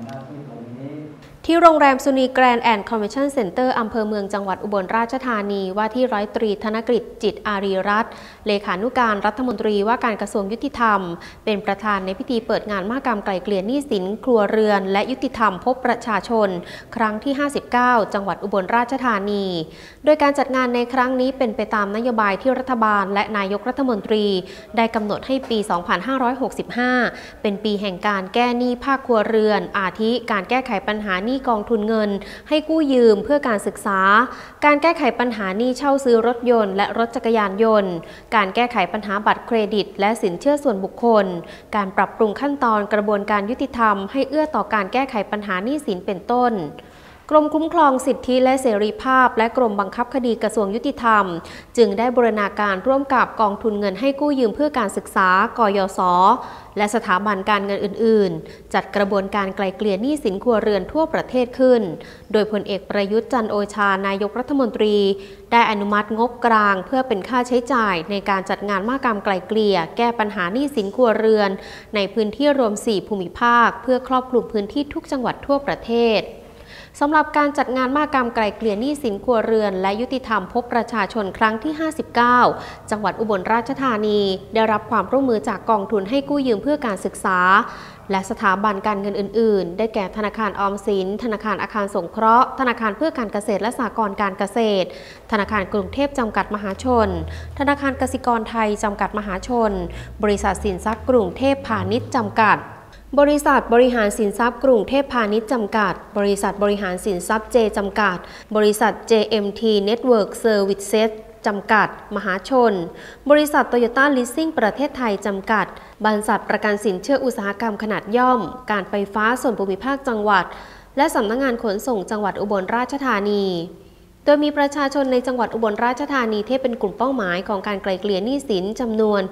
ำหน้าที่ตรงนี้ ที่โรงแรมสุนีย์แกรนด์แอนด์คอนเวนชั่นเซ็นเตอร์อำเภอเมืองจังหวัดอุบลราชธานีว่าที่ร้อยตรีธนกฤษจิตอารีรัตน์เลขานุการรัฐมนตรีว่าการกระทรวงยุติธรรม เป็นประธานในพิธีเปิดงานมหกรรมไกล่เกลี่ยหนี้สิน ครัวเรือน และยุติธรรมพบประชาชน ครั้งที่ 59 จังหวัดอุบลราชธานี โดยการจัดงานในครั้งนี้เป็นไปตามนโยบายที่รัฐบาล และนายกรัฐมนตรี ได้กำหนดให้ปี 2565 เป็นปีแห่งการแก้หนี้ภาคครัวเรือน อาทิการแก้ไขปัญหาาหนี้กองทุนเงิน ให้กู้ยืมเพื่อการศึกษา การแก้ไขปัญหาหนี้เช่าซื้อรถยนต์และรถจักรยานยนต์ การแก้ไขปัญหาบัตรเครดิต และสินเชื่อส่วนบุคคล การปรับปรุงขั้นตอนกระบวนการยุติธรรมให้เอื้อต่อการแก้ไขปัญหาหนี้สินเป็นต้น กรมคุ้มครองสิทธิและเสรีภาพ และกรมบังคับคดีกระทรวงยุติธรรม จึงได้บูรณาการร่วมกับกองทุนเงินให้กู้ยืมเพื่อการศึกษากยศและสถาบันการเงินอื่น ๆ จัดกระบวนการไกลเกลี่ยหนี้สินครัวเรือนทั่วประเทศขึ้น โดยพลเอกประยุทธ์จันโอชานายกรัฐมนตรี ได้อนุมัติงบกลางเพื่อเป็นค่าใช้จ่ายในการจัดงานมหกรรมไกลเกลี่ย แก้ปัญหาหนี้สินครัวเรือน ในพื้นที่รวม 4 ภูมิภาค เพื่อครอบคลุมพื้นที่ทุกจังหวัดทั่วประเทศ สำหรับการจัดงานมากรรมไกลเกลี่ยหนี้สินครัวเรือน และยุติธรรมพบประชาชนครั้งที่ 59 จังหวัดอุบลราชธานี ได้รับความร่วมมือจากกองทุนให้กู้ยืมเพื่อการศึกษา และสถาบันการเงินอื่น ๆ ได้แก่ธนาคารออมสิน ธนาคารอาคารสงเคราะห์ ธนาคารเพื่อการเกษตรและสหกรณ์การเกษตร ธนาคารกรุงเทพจำกัดมหาชน ธนาคารกสิกรไทยจำกัดมหาชน บริษัทสินทรัพย์กรุงเทพพาณิชย์จำกัด บริษัทบริหารสินทรัพย์กรุงเทพพาณิชย์จำกัด บริษัทบริหารสินทรัพย์เจจำกัด บริษัท JMT Network Services จำกัด มหาชน บริษัทโตโยต้าลิสซิ่งประเทศไทย จำกัด บริษัทประกันสินเชื่ออุตสาหกรรมขนาดย่อม การไฟฟ้าส่วนภูมิภาคจังหวัด และสำนักงงานขนส่งจังหวัดอุบลราชธานี โดยมีประชาชนในจังหวัดอุบลราชธานีเที่เป็นกลุ่มเป้าหมายของการไกลเกลี่ยหนี้สินจำนวน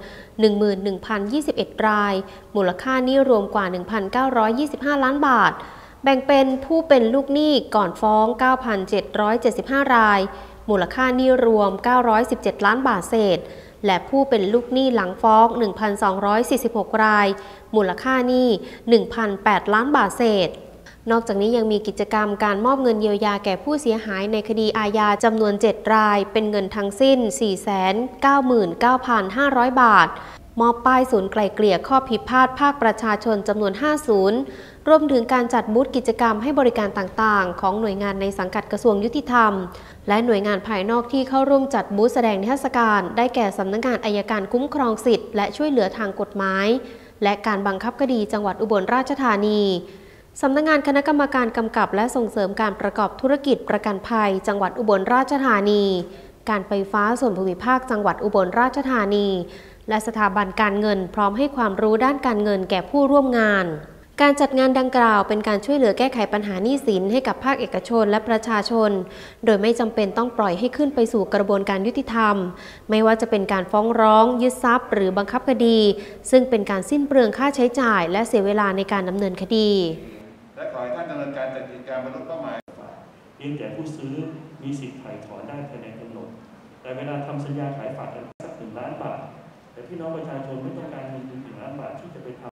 11,021 ราย มูลค่าหนี้รวมกว่า 1,925 ล้านบาท แบ่งเป็นผู้เป็นลูกหนี้ก่อนฟ้อง 9,775 ราย มูลค่าหนี้รวม 917 ล้านบาทเศษ และผู้เป็นลูกหนี้หลังฟ้อง 1,246 ราย มูลค่าหนี้ 1,008 ล้านบาทเศษ นอกจากนี้ยังมีกิจกรรมการมอบเงินเยียวยาแก่ผู้เสียหายในคดีอาญาจำนวน 7 ราย เป็นเงินทั้งสิ้น 499,500 บาท มอบป้ายศูนย์ไกลเกลี่ยข้อพิพาทภาคประชาชนจำนวน 5 ศูนย์รวมถึงการจัดบูธกิจกรรมให้บริการต่างๆ ของหน่วยงานในสังกัดกระทรวงยุติธรรม และหน่วยงานภายนอกที่เข้าร่วมจัดบูธแสดงนิทรรศการ ได้แก่สำนักงานอายการคุ้มครองสิทธิ์และช่วยเหลือทางกฎหมาย และการบังคับคดีจังหวัดอุบลราชธานี สำนักงงานคณะกรรมการกำกับและส่งเสริมการประกอบธุรกิจประกันภัย จังหวัดอุบลราชธานี การไฟฟ้าส่วนภูมิภาคจังหวัดอุบลราชธานี และสถาบันการเงินพร้อมให้ความรู้ด้านการเงินแก่ผู้ร่วมงาน การจัดงานดังกล่าวเป็นการช่วยเหลือแก้ไขปัญหาหนี้สินให้กับภาคเอกชนและประชาชน โดยไม่จำเป็นต้องปล่อยให้ขึ้นไปสู่กระบวนการยุติธรรม ไม่ว่าจะเป็นการฟ้องร้อง ยึดทรัพย์ หรือบังคับคดี ซึ่งเป็นการสิ้นเปลืองค่าใช้จ่าย และเสียเวลาในการดำเนินคดี การจัดกิจการบรรลุเป้าหมายเพียงแต่ผู้ซื้อมีสิทธิ์ถ่ายถอนได้ภายในกำหนด แต่เวลาทำสัญญาขายฝากกันสักหนึ่งล้านบาท แต่พี่น้องประชาชนไม่ต้องการเงินหนึ่งล้านบาทที่จะไปทำ